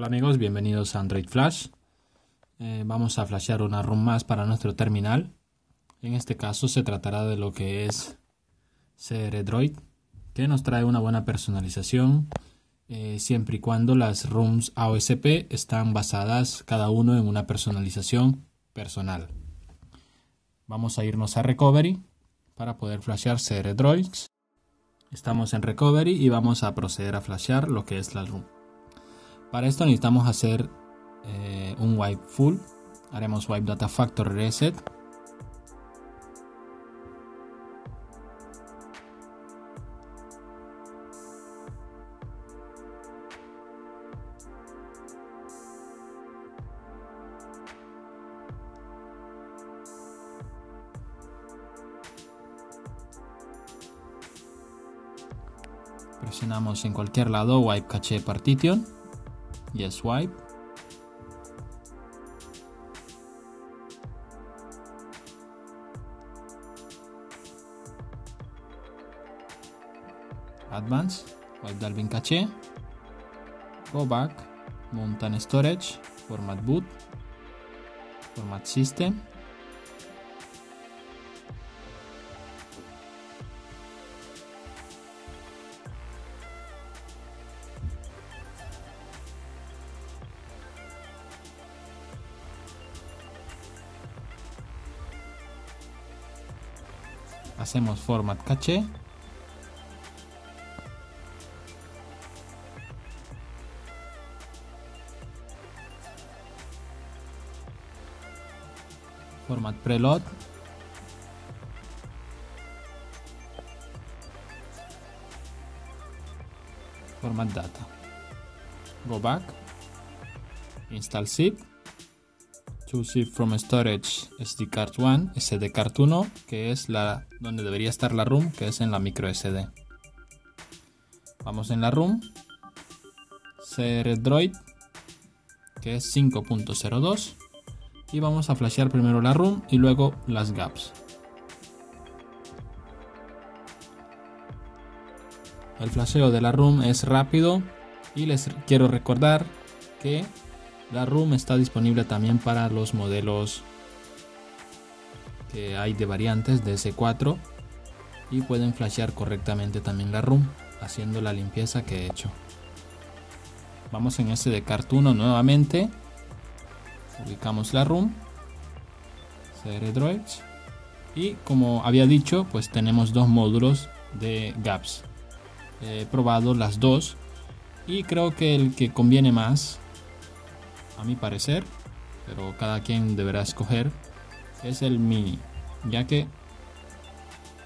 Hola amigos, bienvenidos a Android Flash. Eh, vamos a flashear una ROM más para nuestro terminal. En este caso se tratará de lo que es CR Droid, que nos trae una buena personalización eh, siempre y cuando las ROMs AOSP están basadas cada uno en una personalización personal. Vamos a irnos a Recovery para poder flashear CR Droids. Estamos en Recovery y vamos a proceder a flashear lo que es la ROM. Para esto necesitamos hacer eh, un wipe full. Haremos wipe data factory reset. Presionamos en cualquier lado wipe cache partition Yes wipe. Advance, wipe Dalvin cache. Go back, Mountain Storage, Format Boot, Format System. Hacemos format caché. Format preload. Format data. Go back. Install zip to from storage SD card 1 SD card 1 que es la donde debería estar la room que es en la micro SD vamos en la room. Droid que es 5.02 y vamos a flashear primero la room y luego las gaps. El flasheo de la room es rápido y les quiero recordar que la room está disponible también para los modelos que hay de variantes de S4 y pueden flashear correctamente también la room haciendo la limpieza que he hecho. Vamos en este de Cartuno nuevamente. Ubicamos la room. CR Droids. Y como había dicho, pues tenemos dos módulos de gaps. He probado las dos y creo que el que conviene más a mi parecer, pero cada quien deberá escoger, es el mini, ya que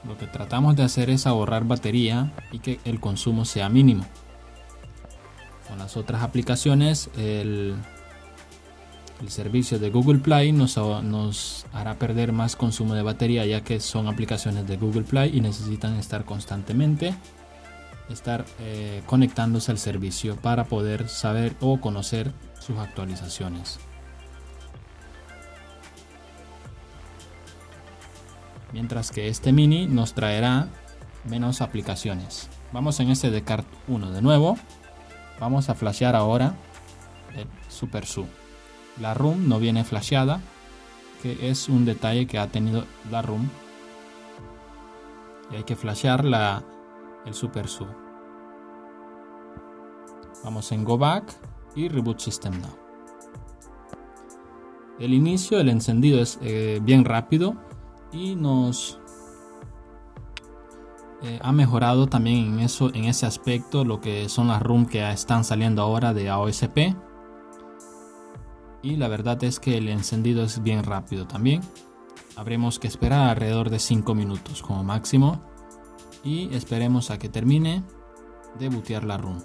lo que tratamos de hacer es ahorrar batería y que el consumo sea mínimo. Con las otras aplicaciones, el, el servicio de Google Play nos, nos hará perder más consumo de batería, ya que son aplicaciones de Google Play y necesitan estar constantemente estar eh, conectándose al servicio para poder saber o conocer sus actualizaciones. Mientras que este mini nos traerá menos aplicaciones. Vamos en este de Cart 1 de nuevo. Vamos a flashear ahora el Super Su. La room no viene flasheada, que es un detalle que ha tenido la room. Y hay que flashear la, el Super Su. Vamos en Go Back y Reboot System Now. El inicio, el encendido es eh, bien rápido y nos eh, ha mejorado también en, eso, en ese aspecto lo que son las ROM que están saliendo ahora de AOSP. Y la verdad es que el encendido es bien rápido también. Habremos que esperar alrededor de 5 minutos como máximo. Y esperemos a que termine de bootear la ROM.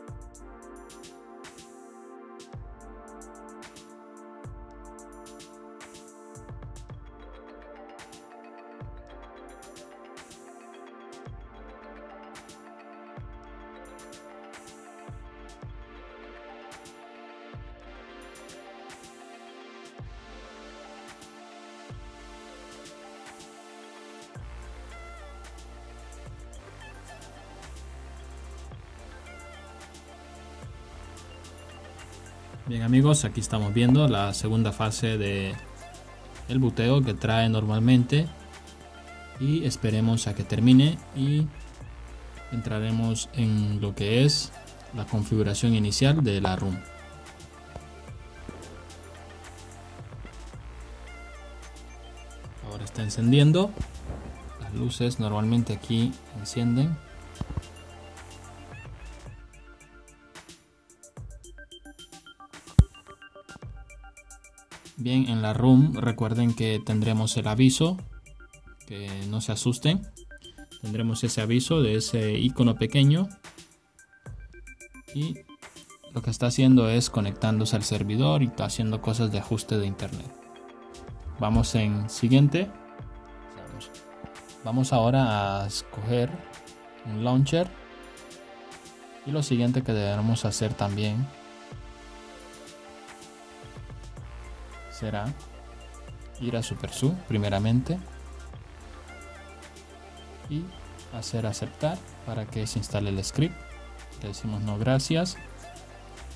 Bien amigos, aquí estamos viendo la segunda fase de el buteo que trae normalmente y esperemos a que termine y entraremos en lo que es la configuración inicial de la room. Ahora está encendiendo. Las luces normalmente aquí encienden Bien, en la room recuerden que tendremos el aviso, que no se asusten. Tendremos ese aviso de ese icono pequeño. Y lo que está haciendo es conectándose al servidor y está haciendo cosas de ajuste de internet. Vamos en siguiente. Vamos ahora a escoger un launcher. Y lo siguiente que debemos hacer también será ir a SuperSU primeramente y hacer aceptar para que se instale el script. Le decimos no gracias.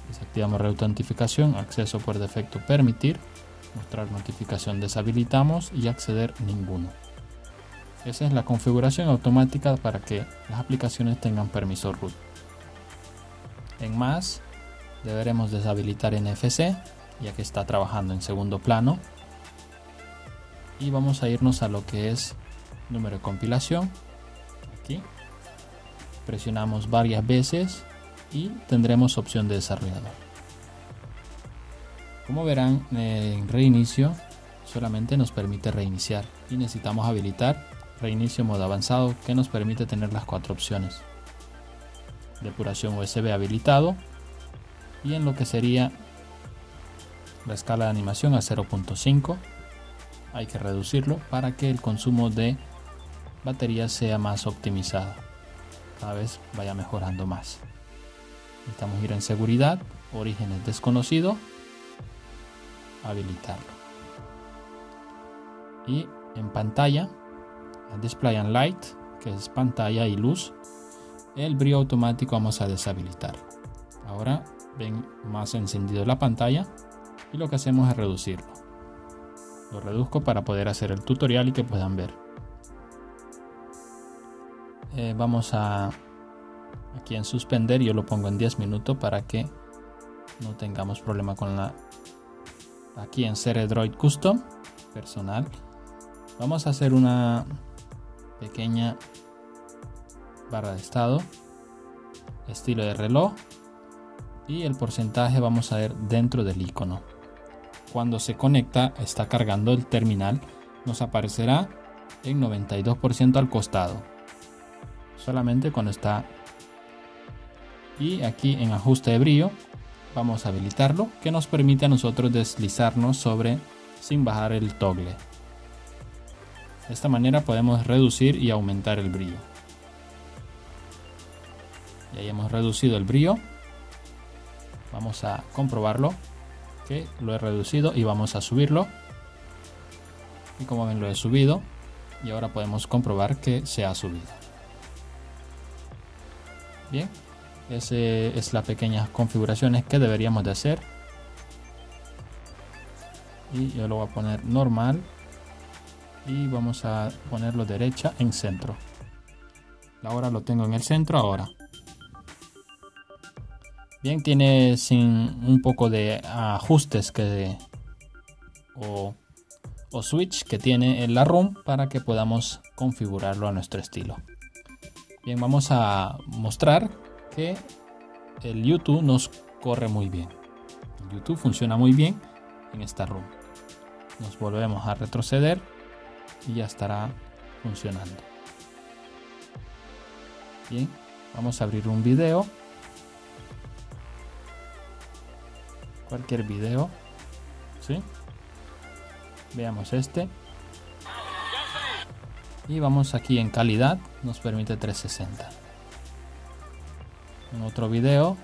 Desactivamos reautentificación, acceso por defecto permitir, mostrar notificación deshabilitamos y acceder ninguno. Esa es la configuración automática para que las aplicaciones tengan permiso root. En más, deberemos deshabilitar NFC ya que está trabajando en segundo plano. Y vamos a irnos a lo que es número de compilación. Aquí. Presionamos varias veces y tendremos opción de desarrollador. Como verán, en reinicio solamente nos permite reiniciar y necesitamos habilitar reinicio modo avanzado que nos permite tener las cuatro opciones. Depuración USB habilitado y en lo que sería la escala de animación a 0.5 hay que reducirlo para que el consumo de batería sea más optimizado. Cada vez vaya mejorando más. Necesitamos ir en seguridad orígenes desconocido habilitarlo. Y en pantalla display and light que es pantalla y luz el brillo automático vamos a deshabilitar. Ahora ven más encendido la pantalla y lo que hacemos es reducirlo. Lo reduzco para poder hacer el tutorial y que puedan ver. Eh, vamos a aquí en suspender, yo lo pongo en 10 minutos para que no tengamos problema con la aquí en Ceredroid Custom personal. Vamos a hacer una pequeña barra de estado estilo de reloj y el porcentaje vamos a ver dentro del icono cuando se conecta, está cargando el terminal, nos aparecerá en 92% al costado. Solamente cuando está. Y aquí en ajuste de brillo, vamos a habilitarlo, que nos permite a nosotros deslizarnos sobre sin bajar el toggle. De esta manera podemos reducir y aumentar el brillo. Y ahí hemos reducido el brillo. Vamos a comprobarlo que lo he reducido y vamos a subirlo. Y como ven lo he subido y ahora podemos comprobar que se ha subido. Bien esa es la pequeña configuraciones que deberíamos de hacer. Y yo lo voy a poner normal y vamos a ponerlo derecha en centro. Ahora lo tengo en el centro ahora Bien, tiene sin un poco de ajustes que o, switch que tiene en la ROM para que podamos configurarlo a nuestro estilo. Bien, vamos a mostrar que el YouTube nos corre muy bien. El YouTube funciona muy bien en esta ROM. Nos volvemos a retroceder y ya estará funcionando. Bien, vamos a abrir un video cualquier video. ¿sí? Veamos este. Y vamos aquí en calidad, nos permite 360. En otro video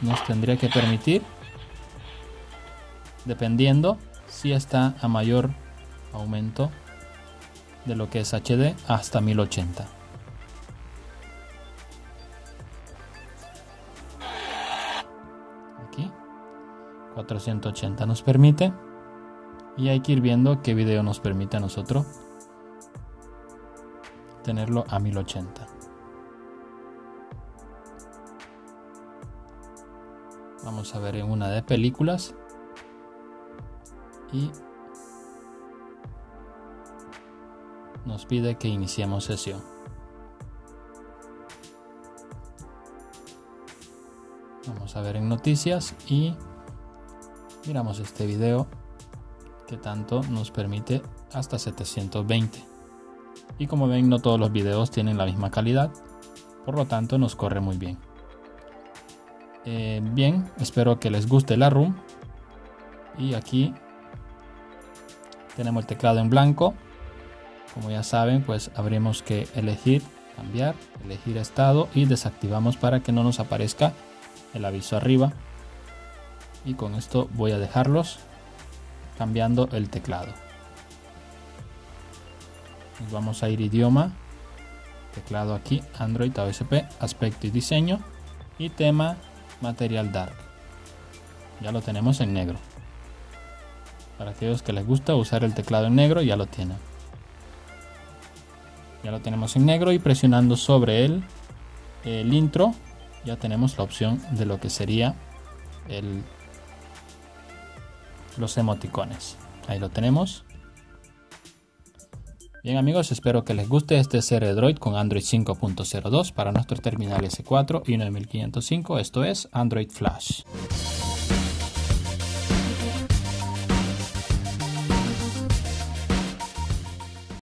nos tendría que permitir, dependiendo si está a mayor aumento de lo que es HD, hasta 1080. 480 nos permite. Y hay que ir viendo qué video nos permite a nosotros tenerlo a 1080. Vamos a ver en una de películas. Y nos pide que iniciemos sesión. Vamos a ver en noticias y miramos este video que tanto nos permite hasta 720. Y como ven no todos los videos tienen la misma calidad, por lo tanto nos corre muy bien. Eh, bien, espero que les guste la room. Y aquí tenemos el teclado en blanco. Como ya saben, pues habremos que elegir, cambiar, elegir estado y desactivamos para que no nos aparezca el aviso arriba. Y con esto voy a dejarlos cambiando el teclado. Nos vamos a ir idioma, teclado aquí, Android AOSP, aspecto y diseño y tema material dark. Ya lo tenemos en negro. Para aquellos que les gusta usar el teclado en negro ya lo tienen. Ya lo tenemos en negro y presionando sobre él el intro ya tenemos la opción de lo que sería el, los emoticones. Ahí lo tenemos. Bien amigos, espero que les guste este Droid con Android 5.02 para nuestro terminal S4 y 9505, esto es Android Flash.